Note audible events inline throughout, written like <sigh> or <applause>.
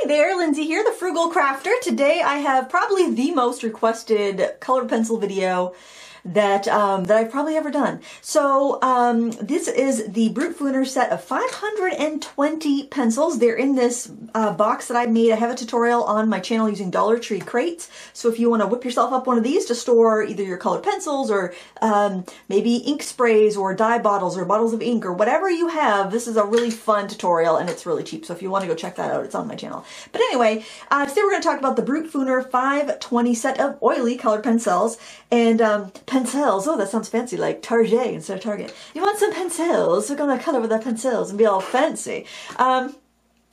Hi there, Lindsay here, the Frugal Crafter. Today I have probably the most requested colored pencil video that um, that I've probably ever done. So um, this is the Brutfuner set of 520 pencils. They're in this uh, box that I made. I have a tutorial on my channel using Dollar Tree crates. So if you want to whip yourself up one of these to store either your colored pencils or um, maybe ink sprays or dye bottles or bottles of ink or whatever you have, this is a really fun tutorial and it's really cheap. So if you want to go check that out, it's on my channel. But anyway, uh, today we're going to talk about the Brutfuner 520 set of oily colored pencils and um, pencils. Oh, that sounds fancy, like Target instead of Target. You want some pencils? We're gonna color with our pencils and be all fancy. Um,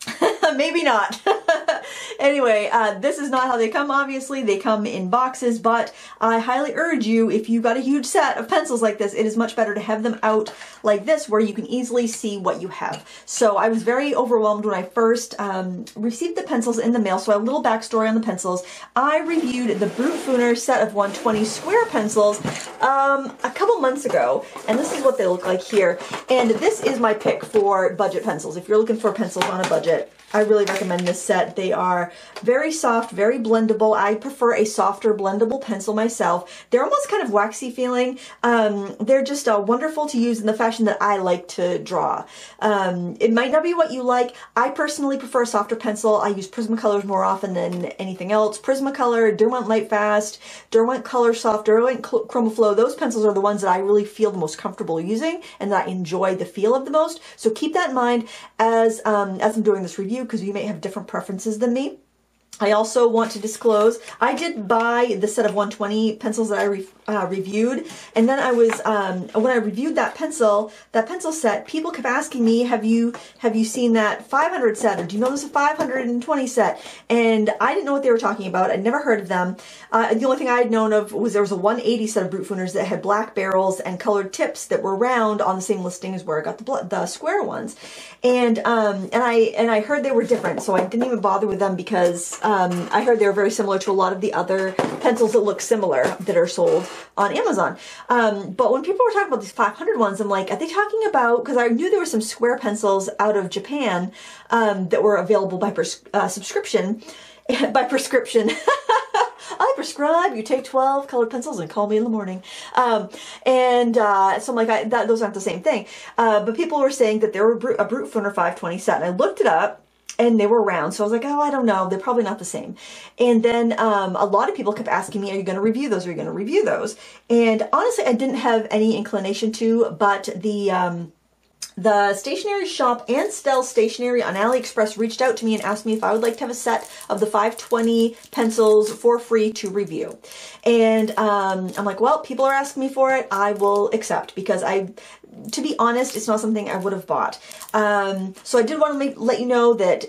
<laughs> <laughs> maybe not. <laughs> anyway, uh, this is not how they come, obviously. They come in boxes, but I highly urge you, if you've got a huge set of pencils like this, it is much better to have them out like this where you can easily see what you have. So I was very overwhelmed when I first um, received the pencils in the mail, so I have a little backstory on the pencils. I reviewed the Brute set of 120 square pencils um, a couple months ago, and this is what they look like here. And this is my pick for budget pencils. If you're looking for pencils on a budget, I really recommend this set. They are very soft, very blendable. I prefer a softer blendable pencil myself. They're almost kind of waxy feeling. Um, they're just uh, wonderful to use in the fashion that I like to draw. Um, it might not be what you like. I personally prefer a softer pencil. I use Prismacolors more often than anything else. Prismacolor, Derwent Lightfast, Derwent Color Soft, Derwent ChromaFlow, those pencils are the ones that I really feel the most comfortable using and that I enjoy the feel of the most. So keep that in mind as, um, as I'm doing this review because you may have different preferences than me. I also want to disclose, I did buy the set of 120 pencils that I re uh, reviewed, and then I was, um, when I reviewed that pencil, that pencil set, people kept asking me, have you, have you seen that 500 set, or do you know there's a 520 set? And I didn't know what they were talking about, I'd never heard of them. Uh, the only thing I had known of was there was a 180 set of Brutfuners that had black barrels and colored tips that were round on the same listing as where I got the, the square ones. And, um, and I, and I heard they were different, so I didn't even bother with them because um, I heard they're very similar to a lot of the other pencils that look similar that are sold on Amazon. Um, but when people were talking about these 500 ones, I'm like, are they talking about, because I knew there were some square pencils out of Japan um, that were available by uh, subscription, <laughs> by prescription. <laughs> Prescribe you take 12 colored pencils and call me in the morning. Um, and uh, so I'm like, I, that, those aren't the same thing. Uh, but people were saying that they were a Brutfuner 520 set. And I looked it up and they were round. So I was like, oh, I don't know. They're probably not the same. And then um, a lot of people kept asking me, are you going to review those? Are you going to review those? And honestly, I didn't have any inclination to, but the... Um, the stationery shop Anstal Stationery on AliExpress reached out to me and asked me if I would like to have a set of the 520 pencils for free to review. And um, I'm like, well, people are asking me for it. I will accept because I, to be honest, it's not something I would have bought. Um, so I did want to let you know that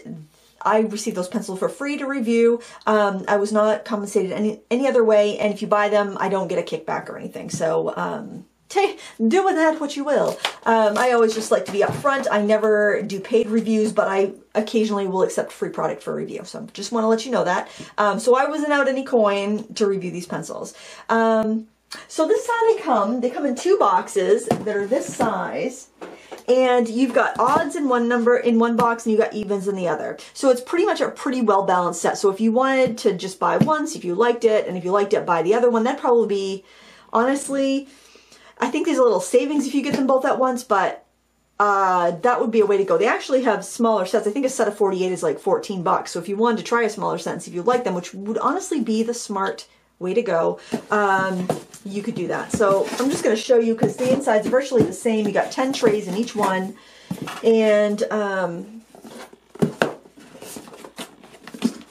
I received those pencils for free to review. Um, I was not compensated any any other way, and if you buy them, I don't get a kickback or anything. So um, Take, do with that what you will. Um, I always just like to be upfront. I never do paid reviews, but I occasionally will accept free product for review. So just want to let you know that. Um, so I wasn't out any coin to review these pencils. Um, so this is how they come. They come in two boxes that are this size. And you've got odds in one number in one box and you've got evens in the other. So it's pretty much a pretty well balanced set. So if you wanted to just buy one, see if you liked it, and if you liked it, buy the other one, that'd probably be, honestly, I think there's a little savings if you get them both at once, but uh, that would be a way to go. They actually have smaller sets. I think a set of 48 is like 14 bucks. So if you wanted to try a smaller set and see if you like them, which would honestly be the smart way to go, um, you could do that. So I'm just going to show you because the inside's virtually the same. You got 10 trays in each one. And um,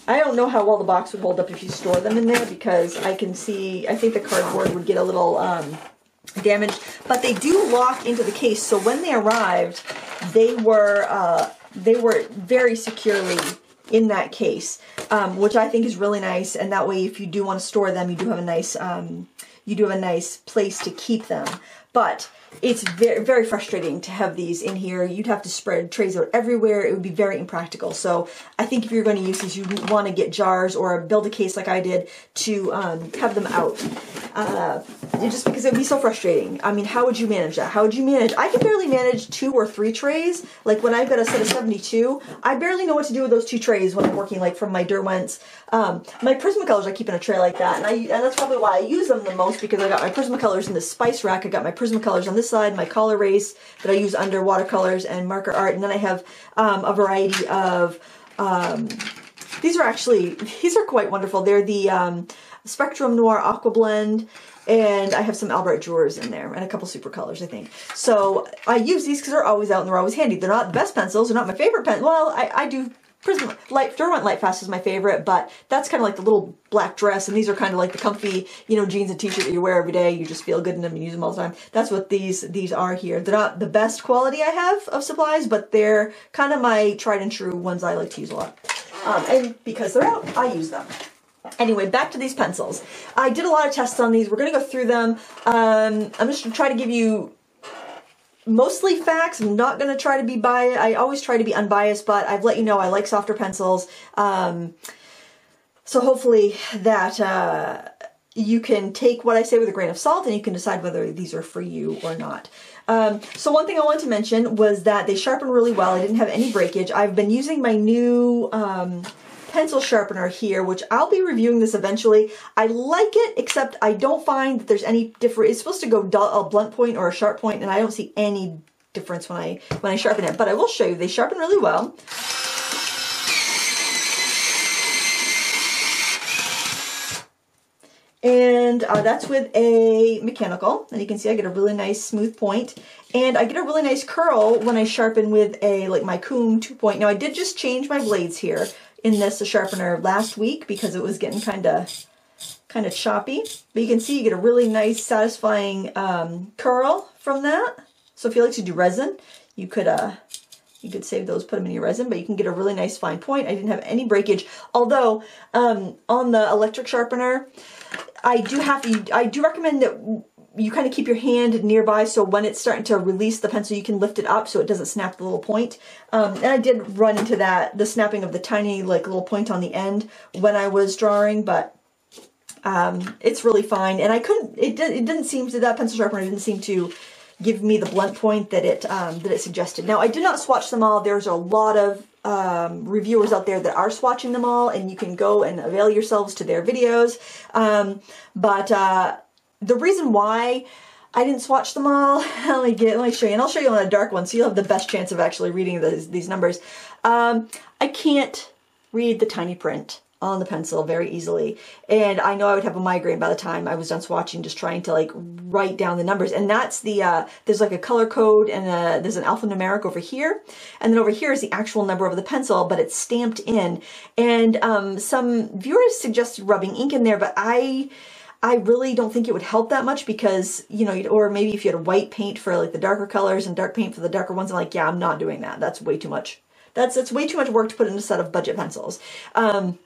I don't know how well the box would hold up if you store them in there because I can see, I think the cardboard would get a little... Um, damaged, but they do lock into the case. So when they arrived, they were uh, they were very securely in that case, um, which I think is really nice. And that way, if you do want to store them, you do have a nice um, you do have a nice place to keep them. but it's very, very frustrating to have these in here. You'd have to spread trays out everywhere. It would be very impractical. So I think if you're going to use these, you want to get jars or build a case like I did to um, have them out. Uh, just because it would be so frustrating. I mean, how would you manage that? How would you manage? I can barely manage two or three trays. Like when I've got a set of 72, I barely know what to do with those two trays when I'm working like from my Derwents. Um, my Prismacolors I keep in a tray like that. And, I, and that's probably why I use them the most because I got my Prismacolors in the spice rack. I got my Prismacolors on this side, my Col-Erase that I use under watercolors and marker art. And then I have um, a variety of, um, these are actually, <laughs> these are quite wonderful. They're the um, Spectrum Noir Aqua Blend and I have some Albrecht Dürers in there and a couple Supracolors, I think. So I use these because they're always out and they're always handy. They're not the best pencils. They're not my favorite pen. Well, I, I do Prism Light Derwent Lightfast is my favorite, but that's kind of like the little black dress, and these are kind of like the comfy, you know, jeans and t-shirt that you wear every day. You just feel good in them and use them all the time. That's what these these are here. They're not the best quality I have of supplies, but they're kind of my tried and true ones I like to use a lot. Um, and because they're out, I use them. Anyway, back to these pencils. I did a lot of tests on these. We're going to go through them. Um, I'm just going to try to give you mostly facts. I'm not going to try to be biased. I always try to be unbiased, but I've let you know I like softer pencils. Um, so hopefully that uh, you can take what I say with a grain of salt and you can decide whether these are for you or not. Um, so one thing I want to mention was that they sharpen really well. I didn't have any breakage. I've been using my new um, pencil sharpener here, which I'll be reviewing this eventually. I like it, except I don't find that there's any different. It's supposed to go a blunt point or a sharp point, and I don't see any difference when I when I sharpen it. But I will show you. They sharpen really well. and uh, that's with a mechanical and you can see I get a really nice smooth point and I get a really nice curl when I sharpen with a like my Coombe 2 point. Now I did just change my blades here in this sharpener last week because it was getting kind of kind of choppy. But you can see you get a really nice satisfying um, curl from that. So if you like to do resin, you could uh, you could save those, put them in your resin, but you can get a really nice fine point. I didn't have any breakage, although um, on the electric sharpener, I do have to, I do recommend that you kind of keep your hand nearby so when it's starting to release the pencil you can lift it up so it doesn't snap the little point. Um, and I did run into that, the snapping of the tiny like little point on the end when I was drawing, but um, it's really fine. And I couldn't, it, did, it didn't seem to, that pencil sharpener didn't seem to give me the blunt point that it, um, that it suggested. Now I did not swatch them all. There's a lot of um, reviewers out there that are swatching them all and you can go and avail yourselves to their videos. Um, but uh, the reason why I didn't swatch them all, <laughs> let me get, let me show you, and I'll show you on a dark one so you'll have the best chance of actually reading these, these numbers. Um, I can't read the tiny print on the pencil very easily. And I know I would have a migraine by the time I was done swatching, just trying to like write down the numbers. And that's the, uh, there's like a color code and a, there's an alphanumeric over here. And then over here is the actual number of the pencil, but it's stamped in. And um, some viewers suggested rubbing ink in there, but I, I really don't think it would help that much because, you know, or maybe if you had a white paint for like the darker colors and dark paint for the darker ones, I'm like, yeah, I'm not doing that. That's way too much. That's, that's way too much work to put in a set of budget pencils. Um,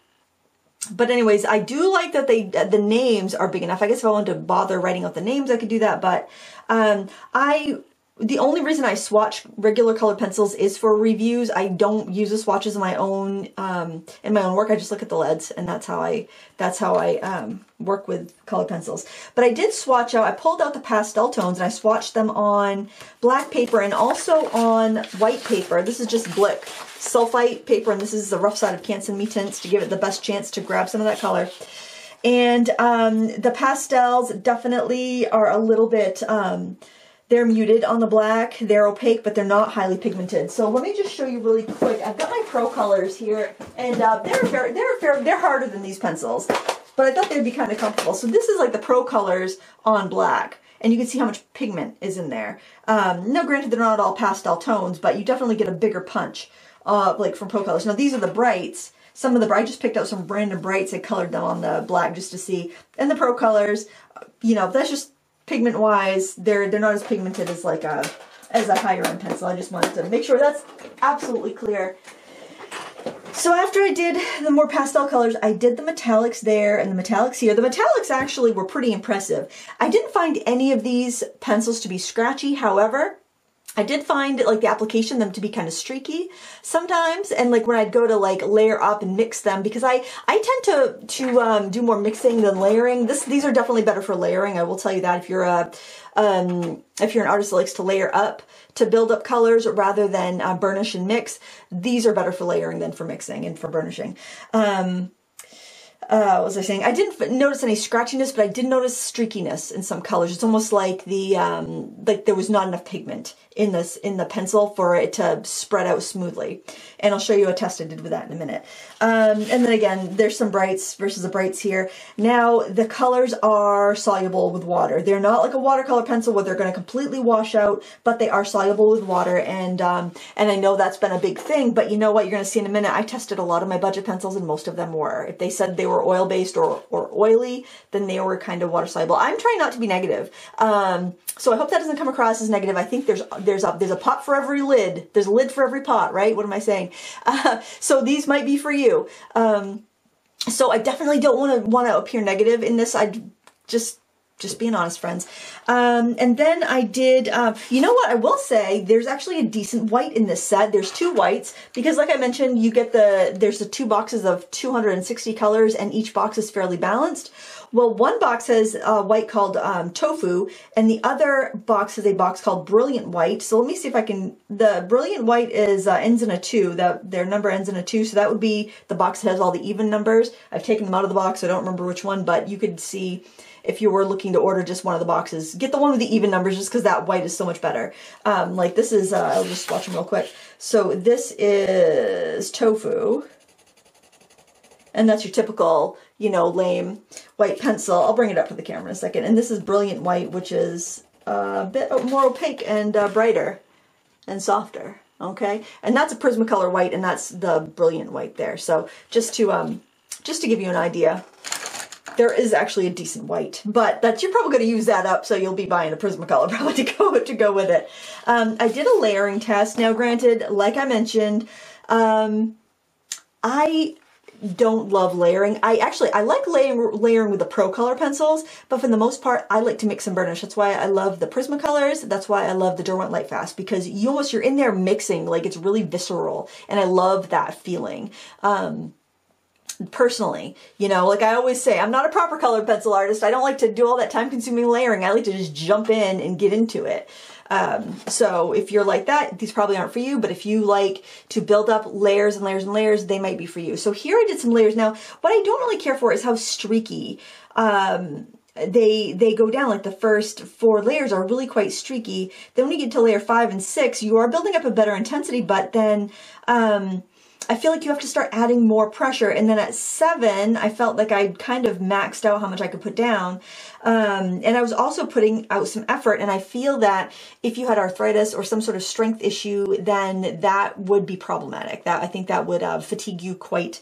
but anyways, I do like that they the names are big enough. I guess if I wanted to bother writing out the names, I could do that. But um, I the only reason I swatch regular colored pencils is for reviews. I don't use the swatches in my own um, in my own work. I just look at the leads, and that's how I that's how I um, work with colored pencils. But I did swatch out. I pulled out the pastel tones and I swatched them on black paper and also on white paper. This is just Blick sulfite paper, and this is the rough side of Canson Mi-Teintes to give it the best chance to grab some of that color. And um, the pastels definitely are a little bit um, they're muted on the black, they're opaque, but they're not highly pigmented. So let me just show you really quick. I've got my Pro Colors here, and uh, they're very, they're very, they're harder than these pencils, but I thought they'd be kind of comfortable. So this is like the Pro Colors on black, and you can see how much pigment is in there. Um, now, granted, they're not all pastel tones, but you definitely get a bigger punch, uh, like from Pro Colors. Now, these are the brights. Some of the I just picked out some random brights and colored them on the black just to see. And the Pro Colors, you know, that's just pigment wise, they're they're not as pigmented as like a as a higher end pencil. I just wanted to make sure that's absolutely clear. So after I did the more pastel colors, I did the metallics there and the metallics here. The metallics actually were pretty impressive. I didn't find any of these pencils to be scratchy. However, I did find like the application them to be kind of streaky sometimes and like when I'd go to like layer up and mix them because I I tend to to um, do more mixing than layering this these are definitely better for layering I will tell you that if you're a um, if you're an artist that likes to layer up to build up colors rather than uh, burnish and mix these are better for layering than for mixing and for burnishing um, uh, what was I saying? I didn't notice any scratchiness, but I did notice streakiness in some colors. It's almost like the um, like there was not enough pigment in this in the pencil for it to spread out smoothly. And I'll show you a test I did with that in a minute. Um, and then again, there's some brights versus the brights here. Now the colors are soluble with water. They're not like a watercolor pencil where they're going to completely wash out, but they are soluble with water. And um, and I know that's been a big thing, but you know what? You're going to see in a minute. I tested a lot of my budget pencils, and most of them were. If they said they were oil based or or oily, then they were kind of water soluble. I'm trying not to be negative. Um, so I hope that doesn't come across as negative. I think there's there's a there's a pot for every lid. There's a lid for every pot, right? What am I saying? <laughs> Uh, so these might be for you. Um, so I definitely don't want to want to appear negative in this. I just just being honest, friends. Um, and then I did, uh, you know what, I will say, there's actually a decent white in this set. There's two whites, because like I mentioned, you get the, there's the two boxes of 260 colors, and each box is fairly balanced. Well, one box has a white called um, Tofu, and the other box is a box called Brilliant White. So let me see if I can, the Brilliant White is uh, ends in a 2, that their number ends in a 2, so that would be the box that has all the even numbers. I've taken them out of the box, I don't remember which one, but you could see if you were looking to order just one of the boxes. Get the one with the even numbers just because that white is so much better. Um, like this is, uh, I'll just watch them real quick. So this is tofu. And that's your typical, you know, lame white pencil. I'll bring it up to the camera in a second. And this is brilliant white, which is a bit more opaque and uh, brighter and softer. Okay, and that's a Prismacolor white, and that's the brilliant white there. So just to um, just to give you an idea there is actually a decent white, but that you're probably going to use that up, so you'll be buying a Prismacolor <laughs> probably to go to go with it. Um, I did a layering test. Now, granted, like I mentioned, um, I don't love layering. I actually I like layering layering with the Pro Color pencils, but for the most part, I like to mix and burnish. That's why I love the Prismacolors. That's why I love the Derwent Lightfast because you almost you're in there mixing like it's really visceral, and I love that feeling. Um, personally. You know, like I always say, I'm not a proper colored pencil artist. I don't like to do all that time consuming layering. I like to just jump in and get into it. Um, so if you're like that, these probably aren't for you, but if you like to build up layers and layers and layers, they might be for you. So here I did some layers. Now, what I don't really care for is how streaky, um, they they go down like the first four layers are really quite streaky then when you get to layer five and six you are building up a better intensity but then um I feel like you have to start adding more pressure. And then at seven, I felt like I kind of maxed out how much I could put down. Um, and I was also putting out some effort. And I feel that if you had arthritis or some sort of strength issue, then that would be problematic. That I think that would uh, fatigue you quite,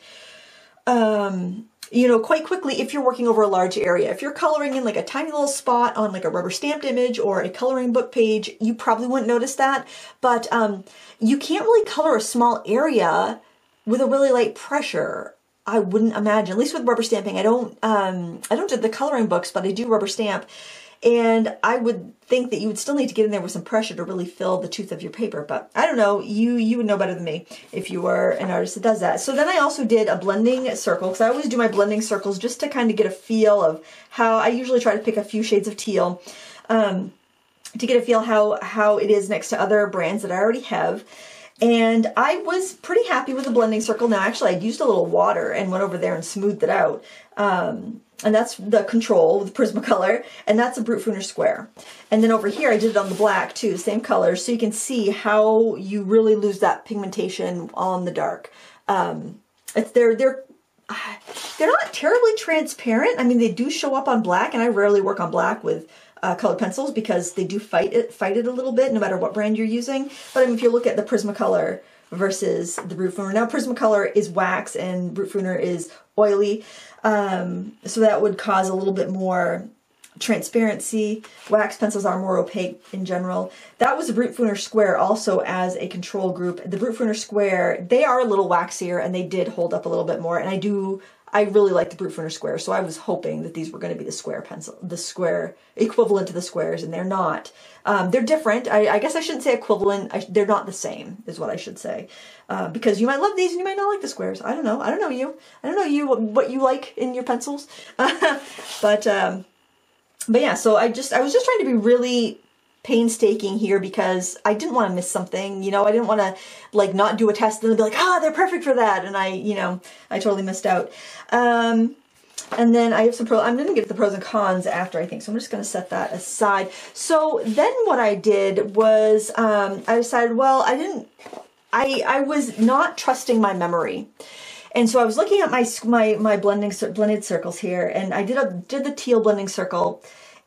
um, you know, quite quickly if you're working over a large area. If you're coloring in like a tiny little spot on like a rubber stamped image or a coloring book page, you probably wouldn't notice that. But um, you can't really color a small area with a really light pressure, I wouldn't imagine, at least with rubber stamping, I don't, um, I don't do the coloring books, but I do rubber stamp. And I would think that you would still need to get in there with some pressure to really fill the tooth of your paper. But I don't know, you you would know better than me if you were an artist that does that. So then I also did a blending circle because I always do my blending circles just to kind of get a feel of how I usually try to pick a few shades of teal um, to get a feel how how it is next to other brands that I already have. And I was pretty happy with the blending circle. Now, actually, I used a little water and went over there and smoothed it out. Um, and that's the control with Prismacolor, and that's a Brutfuner square. And then over here, I did it on the black too, same color, so you can see how you really lose that pigmentation on the dark. Um, it's they're they're they're not terribly transparent. I mean, they do show up on black, and I rarely work on black with uh, colored pencils because they do fight it fight it a little bit no matter what brand you're using. But I mean, if you look at the Prismacolor versus the Brutfuner, now Prismacolor is wax and Brutfuner is oily, um, so that would cause a little bit more transparency. Wax pencils are more opaque in general. That was the Brutfuner Square also as a control group. The Brutfuner Square, they are a little waxier and they did hold up a little bit more. And I do, I really like the Brute Square, so I was hoping that these were going to be the square pencil, the square equivalent to the squares, and they're not. Um, they're different. I, I, guess I shouldn't say equivalent. I, they're not the same, is what I should say. Uh, because you might love these and you might not like the squares. I don't know. I don't know you. I don't know you what you like in your pencils. <laughs> but um, but yeah, so I just I was just trying to be really painstaking here because I didn't want to miss something. You know, I didn't want to like not do a test and be like, ah, they're perfect for that, and I, you know, I totally missed out. Um, and then I have some pro. I'm going to get the pros and cons after I think, so I'm just going to set that aside. So then what I did was um, I decided, well, I didn't. I I was not trusting my memory. And so I was looking at my my my blending blended circles here, and I did a did the teal blending circle,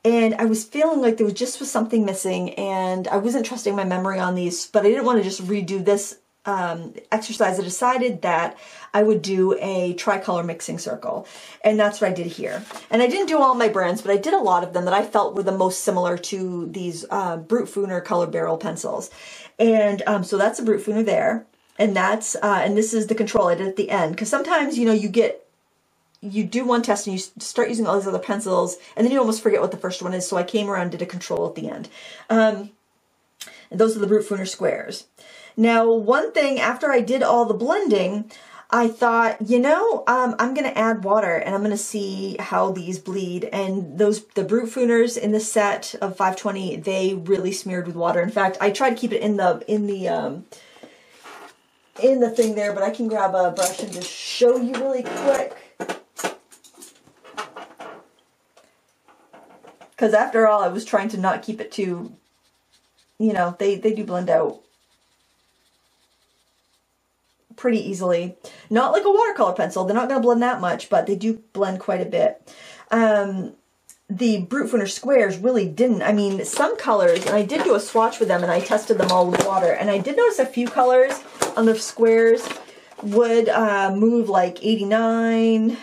and I was feeling like there was just was something missing, and I wasn't trusting my memory on these, but I didn't want to just redo this um, exercise. I decided that I would do a tricolor mixing circle, and that's what I did here. And I didn't do all my brands, but I did a lot of them that I felt were the most similar to these uh, Brutfuner color barrel pencils. And um, so that's a Brutfuner there and that's uh, and this is the control I did at the end because sometimes you know you get you do one test and you start using all these other pencils and then you almost forget what the first one is so I came around did a control at the end um, and those are the Brutfuner squares now one thing after I did all the blending I thought, you know, um, I'm going to add water and I'm going to see how these bleed. And those, the Brutfuners in the set of 520, they really smeared with water. In fact, I tried to keep it in the, in the, um, in the thing there, but I can grab a brush and just show you really quick. Because after all, I was trying to not keep it too, you know, they, they do blend out pretty easily. Not like a watercolor pencil. They're not going to blend that much, but they do blend quite a bit. Um, the Brutfuner squares really didn't. I mean, some colors, and I did do a swatch with them and I tested them all with water, and I did notice a few colors on the squares would uh, move like 89.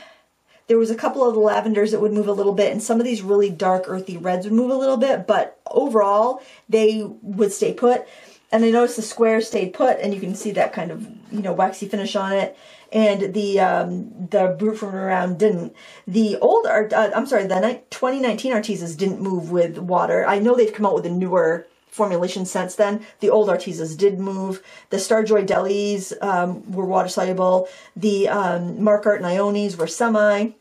There was a couple of the lavenders that would move a little bit, and some of these really dark earthy reds would move a little bit, but overall, they would stay put. And I noticed the square stayed put, and you can see that kind of, you know, waxy finish on it. And the um, the Brute from around didn't. The old art, uh, I'm sorry, the 2019 Artezas didn't move with water. I know they've come out with a newer formulation since then. The old Artezas did move. The Starjoy Delis um, were water soluble. The um, Mark Art and Ionis were semi.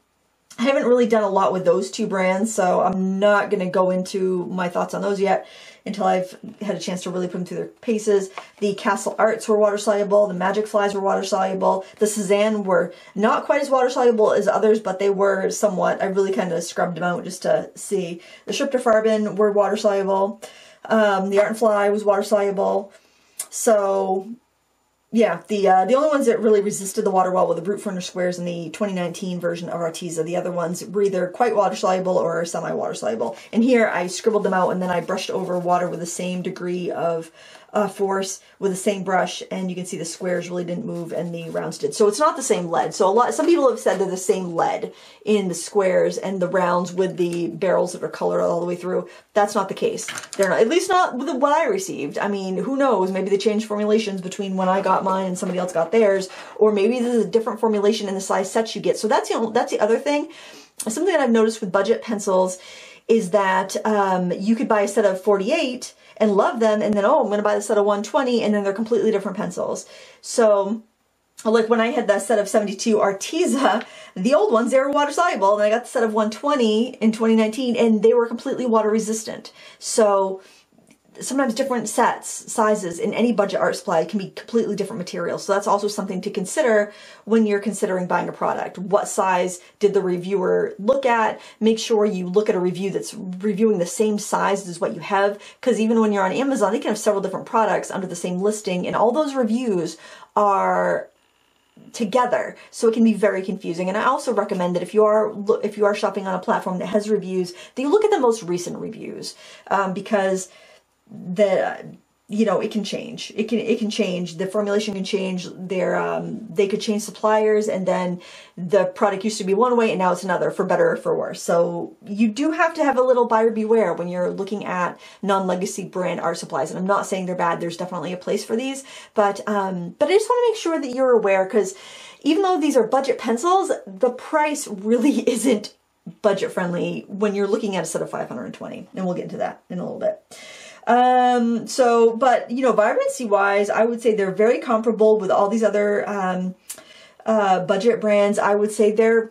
I haven't really done a lot with those two brands, so I'm not going to go into my thoughts on those yet until I've had a chance to really put them through their paces. The Castle Arts were water soluble. The Magic Flies were water soluble. The Cezanne were not quite as water soluble as others, but they were somewhat. I really kind of scrubbed them out just to see. The Striptofarbon were water soluble. Um, the Art and Fly was water soluble. So yeah, the uh, the only ones that really resisted the water well were the Brutfuner squares in the 2019 version of Arteza. The other ones were either quite water soluble or semi-water soluble. And here I scribbled them out and then I brushed over water with the same degree of uh, force with the same brush and you can see the squares really didn't move and the rounds did. So it's not the same lead. So a lot, some people have said they're the same lead in the squares and the rounds with the barrels that are colored all the way through. That's not the case. They're not, at least not with what I received. I mean, who knows? Maybe they changed formulations between when I got mine and somebody else got theirs, or maybe this is a different formulation in the size sets you get. So that's the, that's the other thing. Something that I've noticed with budget pencils is that um, you could buy a set of 48 and love them and then oh I'm going to buy the set of 120 and then they're completely different pencils. So like when I had that set of 72 Arteza, the old ones, they were water soluble, and I got the set of 120 in 2019, and they were completely water resistant. So sometimes different sets, sizes in any budget art supply can be completely different materials. So that's also something to consider when you're considering buying a product. What size did the reviewer look at? Make sure you look at a review that's reviewing the same size as what you have. Because even when you're on Amazon, they can have several different products under the same listing, and all those reviews are together so it can be very confusing and i also recommend that if you are if you are shopping on a platform that has reviews that you look at the most recent reviews um, because that you know it can change. It can it can change. The formulation can change. Their um, they could change suppliers and then the product used to be one way and now it's another for better or for worse. So you do have to have a little buyer beware when you're looking at non-legacy brand art supplies. And i'm not saying they're bad. There's definitely a place for these. But um but i just want to make sure that you're aware because even though these are budget pencils the price really <laughs> isn't budget friendly when you're looking at a set of 520 and we'll get into that in a little bit um, so, but you know, vibrancy wise, I would say they're very comparable with all these other um, uh, budget brands. I would say they're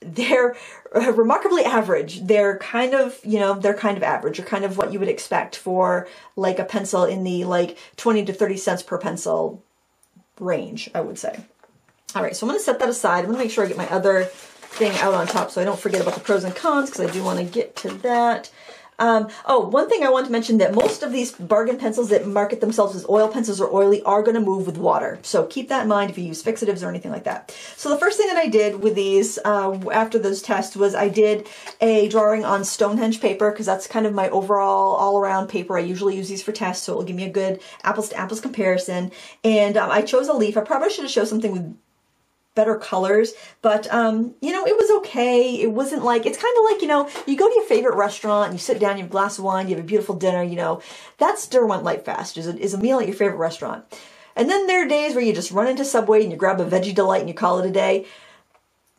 they're <laughs> remarkably average. They're kind of, you know, they're kind of average or kind of what you would expect for like a pencil in the like 20 to 30 cents per pencil range, I would say. All right, so I'm going to set that aside. I'm going to make sure I get my other thing out on top so I don't forget about the pros and cons because I do want to get to that. Um, oh, one thing I want to mention that most of these bargain pencils that market themselves as oil pencils or oily are going to move with water. So keep that in mind if you use fixatives or anything like that. So the first thing that I did with these uh, after those tests was I did a drawing on Stonehenge paper because that's kind of my overall all-around paper. I usually use these for tests, so it'll give me a good apples to apples comparison. And um, I chose a leaf. I probably should have chosen something with better colors, but um, you know, it was okay. It wasn't like, it's kind of like, you know, you go to your favorite restaurant, you sit down, you have a glass of wine, you have a beautiful dinner, you know, that's Derwent Light Fast, is a, is a meal at your favorite restaurant. And then there are days where you just run into Subway and you grab a Veggie Delight and you call it a day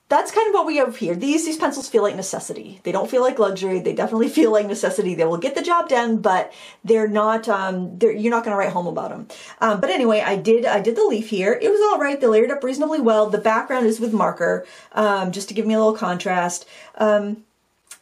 that's kind of what we have here. These these pencils feel like necessity. They don't feel like luxury. They definitely <laughs> feel like necessity. They will get the job done, but they're not. Um, they're, you're not going to write home about them. Um, but anyway, I did I did the leaf here. It was all right. They layered up reasonably well. The background is with marker, um, just to give me a little contrast. Um,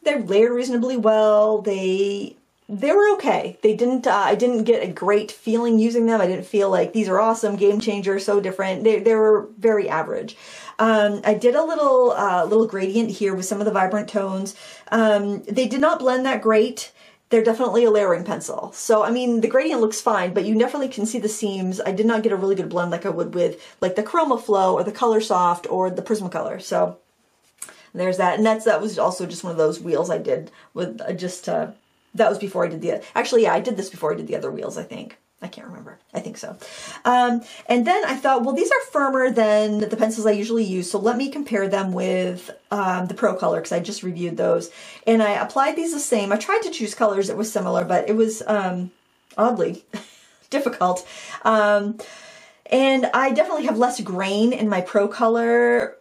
they're layered reasonably well. They they were okay. They didn't. Uh, I didn't get a great feeling using them. I didn't feel like these are awesome, game changer, so different. They they were very average. Um, I did a little uh, little gradient here with some of the vibrant tones. Um, they did not blend that great. They're definitely a layering pencil. So, I mean, the gradient looks fine, but you definitely can see the seams. I did not get a really good blend like I would with like the Chroma Flow or the Color Soft or the Prismacolor. So there's that. And that's, that was also just one of those wheels I did with uh, just, uh, that was before I did the, actually, yeah, I did this before I did the other wheels, I think. I can't remember. I think so. Um, and then I thought, well, these are firmer than the pencils I usually use, so let me compare them with um, the Pro Color because I just reviewed those. And I applied these the same. I tried to choose colors that was similar, but it was um, oddly <laughs> difficult. Um, and I definitely have less grain in my Pro Color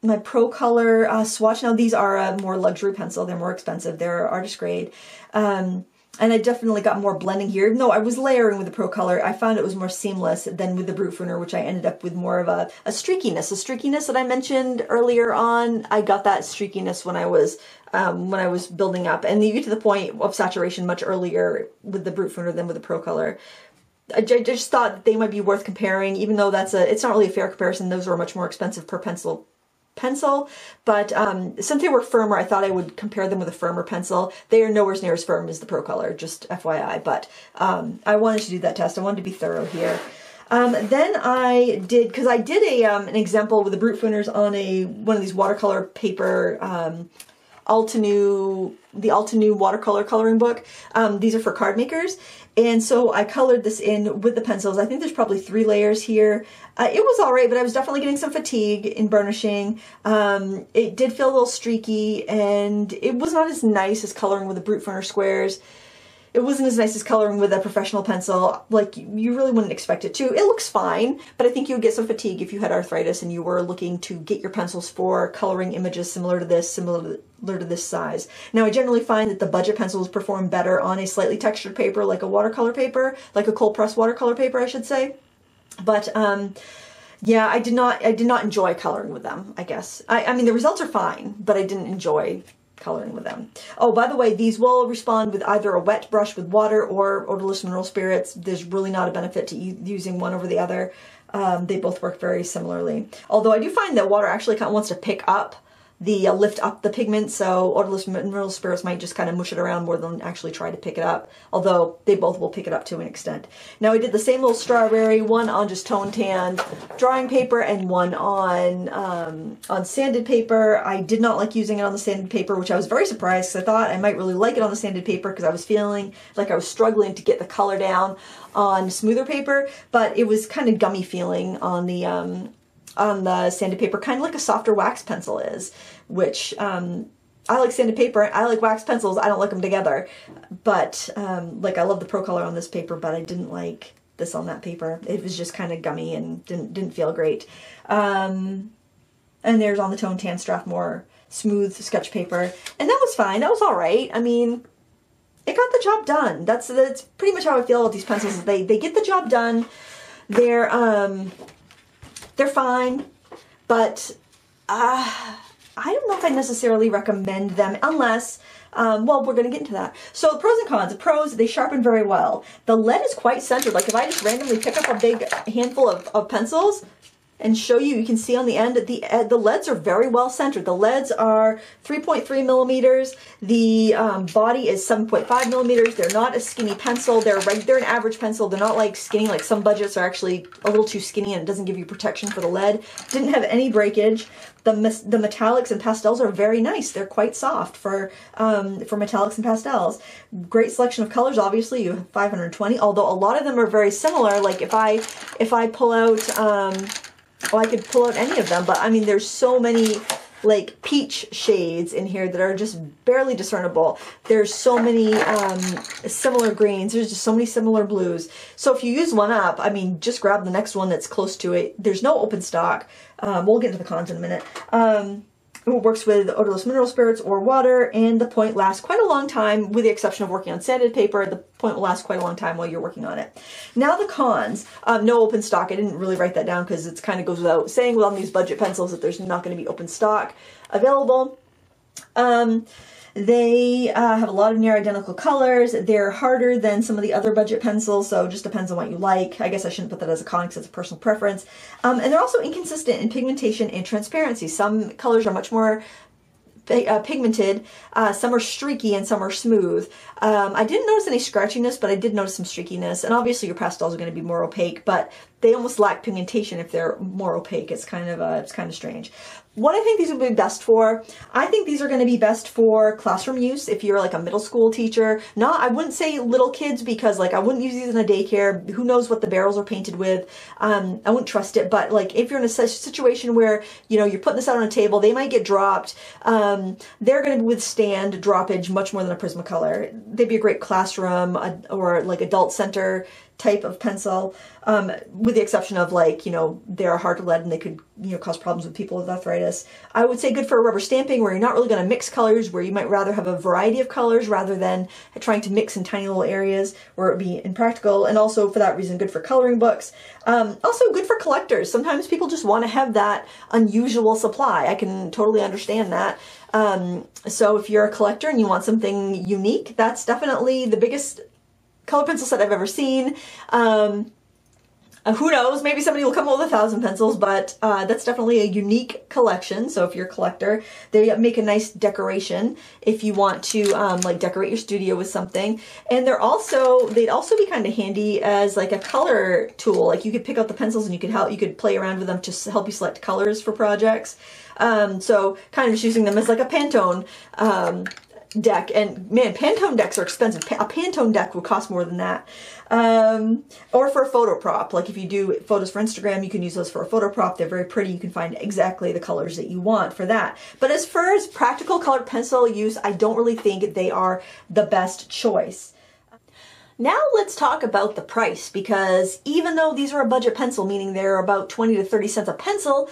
my Pro Color uh, swatch. Now these are a more luxury pencil. They're more expensive. They're artist grade. Um, and I definitely got more blending here. No, I was layering with the Pro Color. I found it was more seamless than with the Brutfuner, which I ended up with more of a, a streakiness. A streakiness that I mentioned earlier on, I got that streakiness when I was um, when I was building up. And you get to the point of saturation much earlier with the Brutfuner than with the Pro Color. I just thought they might be worth comparing, even though that's a, it's not really a fair comparison. Those are much more expensive per pencil pencil, but um, since they were firmer, I thought I would compare them with a firmer pencil. They are nowhere near as firm as the Pro Color, just FYI, but um, I wanted to do that test. I wanted to be thorough here. Um, then I did, because I did a um, an example with the Brutfuners on a one of these watercolor paper um, Altenew, the Altenew watercolor coloring book. Um, these are for card makers. And so I colored this in with the pencils. I think there's probably three layers here. Uh, it was all right, but I was definitely getting some fatigue in burnishing. Um, it did feel a little streaky, and it was not as nice as coloring with the Brutfuner squares it wasn't as nice as coloring with a professional pencil. Like, you really wouldn't expect it to. It looks fine, but I think you would get some fatigue if you had arthritis and you were looking to get your pencils for coloring images similar to this, similar to this size. Now, I generally find that the budget pencils perform better on a slightly textured paper, like a watercolor paper, like a cold press watercolor paper, I should say. But, um, yeah, I did not, I did not enjoy coloring with them, I guess. I, I mean, the results are fine, but I didn't enjoy coloring with them. Oh, by the way, these will respond with either a wet brush with water or odorless mineral spirits. There's really not a benefit to using one over the other. Um, they both work very similarly. Although I do find that water actually kind of wants to pick up the uh, lift up the pigment, so odorless mineral spirits might just kind of mush it around more than actually try to pick it up, although they both will pick it up to an extent. Now I did the same little strawberry, one on just tone tan drawing paper and one on um, on sanded paper. I did not like using it on the sanded paper, which I was very surprised because I thought I might really like it on the sanded paper because I was feeling like I was struggling to get the color down on smoother paper, but it was kind of gummy feeling on the um, on the sanded paper, kind of like a softer wax pencil is, which um, I like sanded paper. I like wax pencils. I don't like them together. But um, like I love the Pro Color on this paper, but I didn't like this on that paper. It was just kind of gummy and didn't didn't feel great. Um, and there's on the Tone Tan Strathmore smooth sketch paper, and that was fine. That was all right. I mean, it got the job done. That's that's pretty much how I feel about these pencils. They they get the job done. They're um they're fine, but uh, I don't know if I necessarily recommend them unless, um, well, we're going to get into that. So the pros and cons. The pros, they sharpen very well. The lead is quite centered. Like if I just randomly pick up a big handful of, of pencils, and show you, you can see on the end, the, uh, the leads are very well centered. The leads are 3.3 millimeters. The um, body is 7.5 millimeters. They're not a skinny pencil. They're right, they're an average pencil. They're not like skinny, like some budgets are actually a little too skinny and it doesn't give you protection for the lead. Didn't have any breakage. The, the metallics and pastels are very nice. They're quite soft for um, for metallics and pastels. Great selection of colors. Obviously, you have 520. Although a lot of them are very similar. Like if I if I pull out um, Oh, I could pull out any of them, but I mean, there's so many like peach shades in here that are just barely discernible. There's so many um, similar greens. There's just so many similar blues. So if you use one up, I mean, just grab the next one that's close to it. There's no open stock. Um, we'll get into the cons in a minute. Um, it works with odorless mineral spirits or water, and the point lasts quite a long time, with the exception of working on sanded paper. The point will last quite a long time while you're working on it. Now the cons. Um, no open stock. I didn't really write that down because it kind of goes without saying with all these budget pencils that there's not going to be open stock available. Um, they uh, have a lot of near identical colors. They're harder than some of the other budget pencils, so just depends on what you like. I guess I shouldn't put that as a con because it's a personal preference. Um, and they're also inconsistent in pigmentation and transparency. Some colors are much more uh, pigmented. Uh, some are streaky and some are smooth. Um, I didn't notice any scratchiness, but I did notice some streakiness. And obviously your pastels are going to be more opaque, but they almost lack pigmentation if they're more opaque. It's kind of uh, it's kind of strange. What I think these would be best for, I think these are going to be best for classroom use if you're like a middle school teacher. Not, I wouldn't say little kids because like I wouldn't use these in a daycare. Who knows what the barrels are painted with? Um, I wouldn't trust it. But like if you're in a situation where you know you're putting this out on a table, they might get dropped. Um, they're going to withstand droppage much more than a Prismacolor. They'd be a great classroom or like adult center type of pencil, um, with the exception of like, you know, they're hard to lead and they could, you know, cause problems with people with arthritis. I would say good for rubber stamping where you're not really going to mix colors, where you might rather have a variety of colors rather than trying to mix in tiny little areas where it would be impractical. And also for that reason, good for coloring books. Um, also good for collectors. Sometimes people just want to have that unusual supply. I can totally understand that. Um, so if you're a collector and you want something unique, that's definitely the biggest color pencil set I've ever seen. Um, uh, who knows, maybe somebody will come up with a thousand pencils, but uh, that's definitely a unique collection. So if you're a collector, they make a nice decoration if you want to um, like decorate your studio with something. And they're also, they'd also be kind of handy as like a color tool. Like you could pick out the pencils and you could help, you could play around with them to help you select colors for projects. Um, so kind of just using them as like a Pantone um, deck. And man, Pantone decks are expensive. A Pantone deck would cost more than that. Um, or for a photo prop. Like if you do photos for Instagram, you can use those for a photo prop. They're very pretty. You can find exactly the colors that you want for that. But as far as practical colored pencil use, I don't really think they are the best choice. Now let's talk about the price because even though these are a budget pencil, meaning they're about 20 to 30 cents a pencil,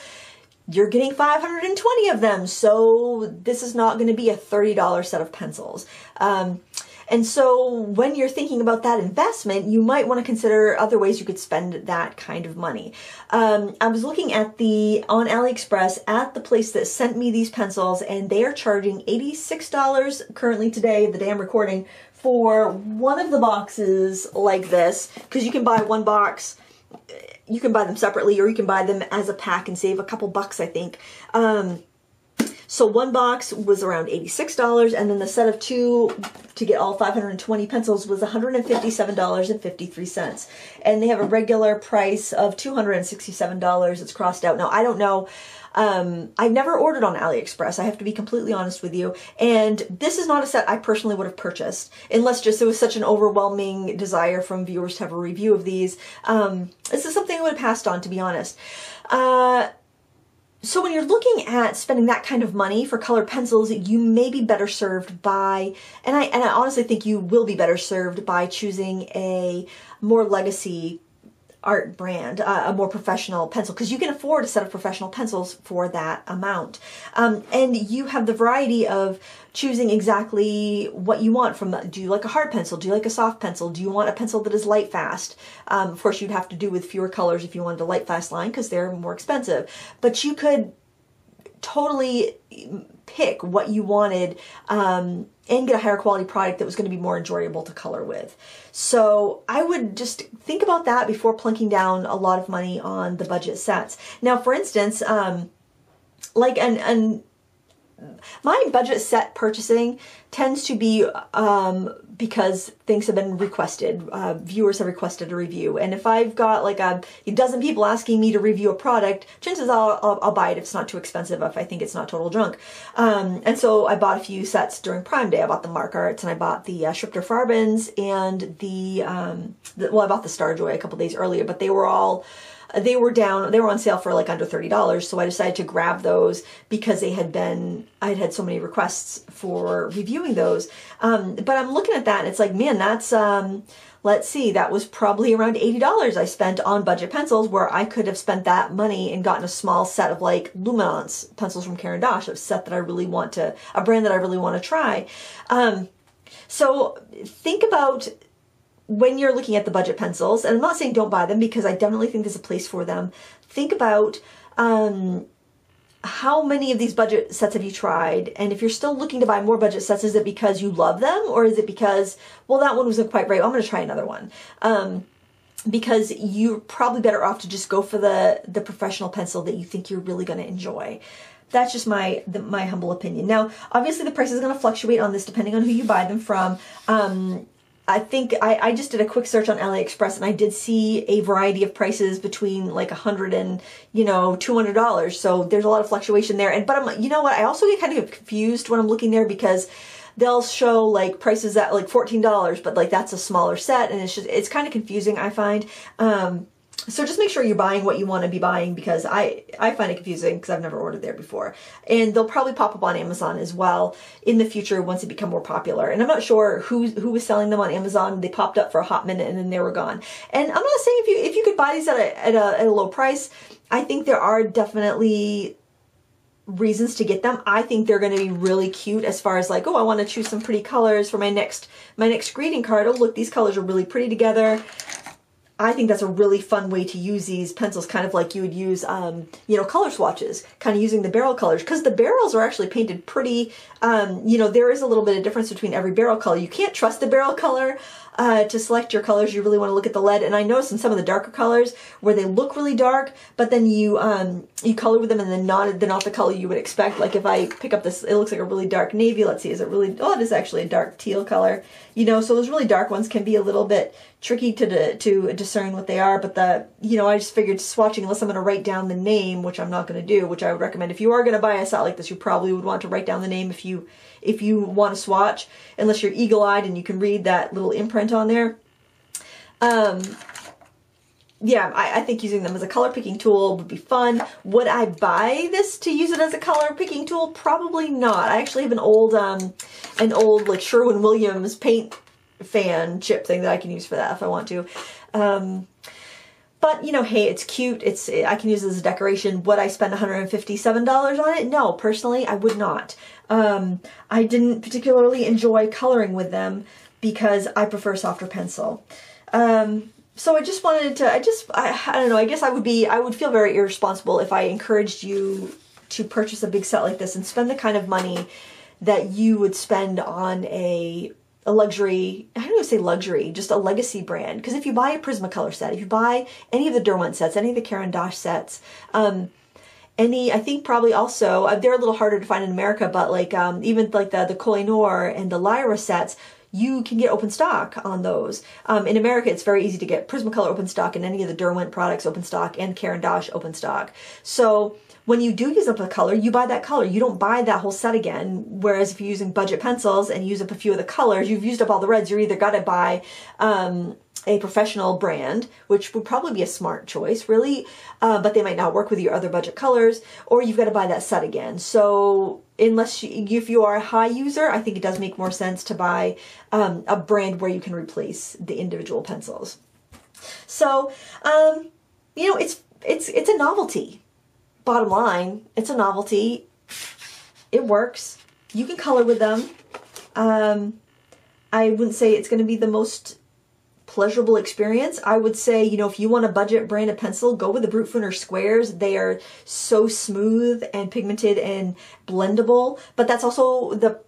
you're getting 520 of them. So this is not going to be a $30 set of pencils. Um, and so when you're thinking about that investment, you might want to consider other ways you could spend that kind of money. Um, I was looking at the, on AliExpress at the place that sent me these pencils and they are charging $86 currently today, the day I'm recording, for one of the boxes like this, because you can buy one box you can buy them separately or you can buy them as a pack and save a couple bucks, I think. Um, So one box was around $86, and then the set of two to get all 520 pencils was $157.53. And they have a regular price of $267. It's crossed out. Now, I don't know. Um, I've never ordered on AliExpress. I have to be completely honest with you. And this is not a set I personally would have purchased unless just there was such an overwhelming desire from viewers to have a review of these. Um, this is something I would have passed on, to be honest. Uh, so when you're looking at spending that kind of money for colored pencils, you may be better served by, and I and I honestly think you will be better served by choosing a more legacy art brand, uh, a more professional pencil, because you can afford a set of professional pencils for that amount. Um, and you have the variety of choosing exactly what you want from Do you like a hard pencil? Do you like a soft pencil? Do you want a pencil that is light fast? Um, of course, you'd have to do with fewer colors if you wanted a light fast line because they're more expensive. But you could totally pick what you wanted um, and get a higher quality product that was going to be more enjoyable to color with. So I would just think about that before plunking down a lot of money on the budget sets. Now, for instance, um, like an, an my budget set purchasing tends to be um, because things have been requested. Uh, viewers have requested a review, and if I've got like a, a dozen people asking me to review a product, chances I'll, I'll, I'll, buy it if it's not too expensive. If I think it's not total junk, um, and so I bought a few sets during Prime Day. I bought the Markarts and I bought the uh, Schrichter Farbens and the, um, the well, I bought the Starjoy a couple days earlier, but they were all they were down they were on sale for like under $30 so i decided to grab those because they had been i had had so many requests for reviewing those. Um, but i'm looking at that and it's like man that's um, let's see that was probably around $80 i spent on budget pencils where i could have spent that money and gotten a small set of like luminance pencils from Caran d'Ache a set that i really want to a brand that i really want to try. Um, so think about when you're looking at the budget pencils, and I'm not saying don't buy them because I definitely think there's a place for them, think about um, how many of these budget sets have you tried? And if you're still looking to buy more budget sets, is it because you love them or is it because, well, that one wasn't quite right. I'm going to try another one. Um, because you're probably better off to just go for the, the professional pencil that you think you're really going to enjoy that's just my the, my humble opinion. Now, obviously, the price is going to fluctuate on this depending on who you buy them from. Um, I think I, I just did a quick search on AliExpress and I did see a variety of prices between like a hundred and you know two hundred dollars. So there's a lot of fluctuation there. And but I'm you know what I also get kind of confused when I'm looking there because they'll show like prices at like fourteen dollars, but like that's a smaller set and it's just it's kind of confusing I find. Um, so just make sure you're buying what you want to be buying because I, I find it confusing because I've never ordered there before. And they'll probably pop up on Amazon as well in the future once they become more popular. And I'm not sure who who was selling them on Amazon. They popped up for a hot minute and then they were gone. And I'm not saying if you if you could buy these at a, at a, at a low price, I think there are definitely reasons to get them. I think they're going to be really cute as far as like, oh, I want to choose some pretty colors for my next my next greeting card. Oh, look, these colors are really pretty together. I think that's a really fun way to use these pencils, kind of like you would use, um, you know, color swatches, kind of using the barrel colors, because the barrels are actually painted pretty, um, you know, there is a little bit of difference between every barrel color. You can't trust the barrel color uh, to select your colors, you really want to look at the lead. And I noticed in some of the darker colors where they look really dark, but then you um, you color with them and then not they're not the color you would expect. Like if I pick up this, it looks like a really dark navy. Let's see, is it really? Oh, it is actually a dark teal color. You know, so those really dark ones can be a little bit tricky to to discern what they are. But the you know, I just figured swatching unless I'm going to write down the name, which I'm not going to do, which I would recommend if you are going to buy a set like this, you probably would want to write down the name if you if you want to swatch, unless you're eagle-eyed and you can read that little imprint on there. Um, yeah, I, I, think using them as a color picking tool would be fun. Would I buy this to use it as a color picking tool? Probably not. I actually have an old, um, an old like Sherwin-Williams paint fan chip thing that I can use for that if I want to. Um, but you know, hey, it's cute. It's I can use it as a decoration. Would I spend $157 on it? No, personally, I would not. Um, I didn't particularly enjoy coloring with them because I prefer softer pencil. Um, so I just wanted to, I just, I, I don't know, I guess I would be, I would feel very irresponsible if I encouraged you to purchase a big set like this and spend the kind of money that you would spend on a a luxury, I don't even say luxury, just a legacy brand. Because if you buy a Prismacolor set, if you buy any of the Derwent sets, any of the Caran d'Ache sets, um, any, I think probably also, uh, they're a little harder to find in America, but like um, even like the, the Koh-i-Noor and the Lyra sets, you can get open stock on those. Um, in America, it's very easy to get Prismacolor open stock and any of the Derwent products open stock and Caran d'Ache open stock. So when you do use up a color, you buy that color. You don't buy that whole set again. Whereas if you're using budget pencils and use up a few of the colors, you've used up all the reds. You're either got to buy um, a professional brand, which would probably be a smart choice, really, uh, but they might not work with your other budget colors, or you've got to buy that set again. So unless you, if you are a high user, I think it does make more sense to buy um, a brand where you can replace the individual pencils. So, um, you know, it's it's it's a novelty. Bottom line, it's a novelty. It works. You can color with them. Um, I wouldn't say it's going to be the most pleasurable experience. I would say, you know, if you want a budget brand of pencil, go with the Brutfuner squares. They are so smooth and pigmented and blendable, but that's also the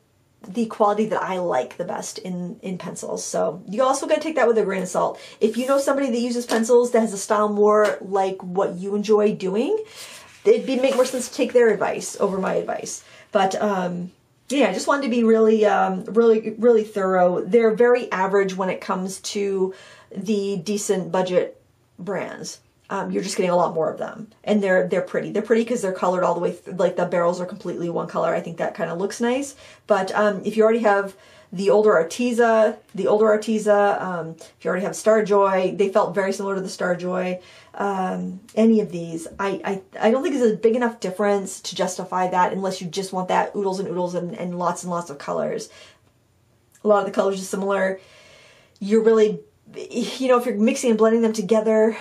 the quality that I like the best in in pencils. So you also got to take that with a grain of salt. If you know somebody that uses pencils that has a style more like what you enjoy doing, it'd be make more sense to take their advice over my advice. But um, yeah, I just wanted to be really, um, really, really thorough. They're very average when it comes to the decent budget brands. Um, you're just getting a lot more of them, and they're they're pretty. They're pretty because they're colored all the way. Th- like the barrels are completely one color. I think that kind of looks nice. But um, if you already have the older Arteza, the older Arteza, um, if you already have Starjoy, they felt very similar to the Starjoy. Um, any of these, I, I, I don't think it's a big enough difference to justify that unless you just want that oodles and oodles and, and lots and lots of colors. A lot of the colors are similar. You're really, you know, if you're mixing and blending them together,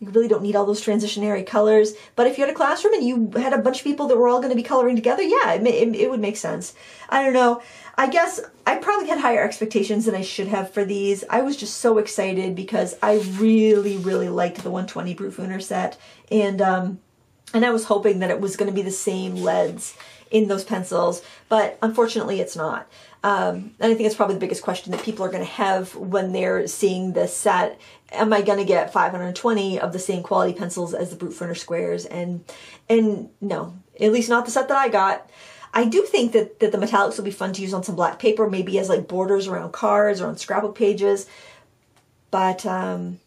you really don't need all those transitionary colors. But if you had a classroom and you had a bunch of people that were all going to be coloring together, yeah, it, it, it, would make sense. I don't know. I guess I probably had higher expectations than I should have for these. I was just so excited because I really, really liked the 120 Brutfuner set. And, um, and I was hoping that it was going to be the same leads in those pencils, but unfortunately it's not. Um, and I think it's probably the biggest question that people are going to have when they're seeing this set. Am I going to get 520 of the same quality pencils as the Brutfuner squares? And and no, at least not the set that I got. I do think that, that the metallics will be fun to use on some black paper, maybe as like borders around cards or on scrapbook pages. But um,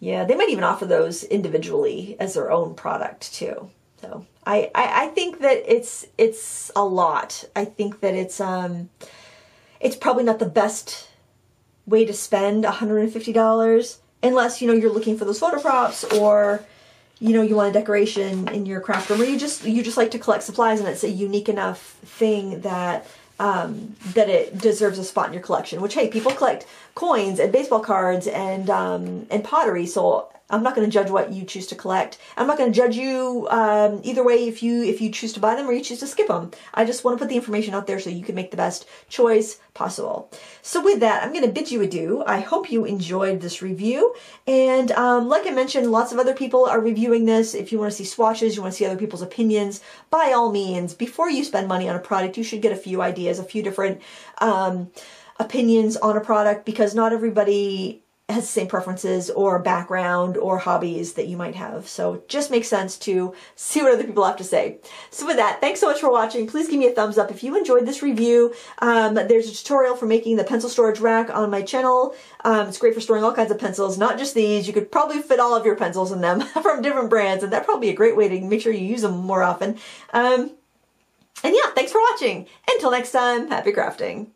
yeah, they might even offer those individually as their own product too. So I, I, I think that it's it's a lot. I think that it's um it's probably not the best way to spend $150 unless you know you're looking for those photo props or you know you want a decoration in your craft room or you just you just like to collect supplies and it's a unique enough thing that um, that it deserves a spot in your collection. Which hey, people collect coins and baseball cards and um, and pottery, so I'm not going to judge what you choose to collect. I'm not going to judge you um, either way if you if you choose to buy them or you choose to skip them. I just want to put the information out there so you can make the best choice possible. So with that, I'm going to bid you adieu. I hope you enjoyed this review. And um, like I mentioned, lots of other people are reviewing this. If you want to see swatches, you want to see other people's opinions, by all means, before you spend money on a product, you should get a few ideas, a few different um, opinions on a product because not everybody has the same preferences or background or hobbies that you might have. So just makes sense to see what other people have to say. So with that, thanks so much for watching. Please give me a thumbs up if you enjoyed this review. Um, there's a tutorial for making the pencil storage rack on my channel. Um, it's great for storing all kinds of pencils, not just these. You could probably fit all of your pencils in them <laughs> from different brands, and that'd probably be a great way to make sure you use them more often. Um, and yeah, thanks for watching. Until next time, happy crafting.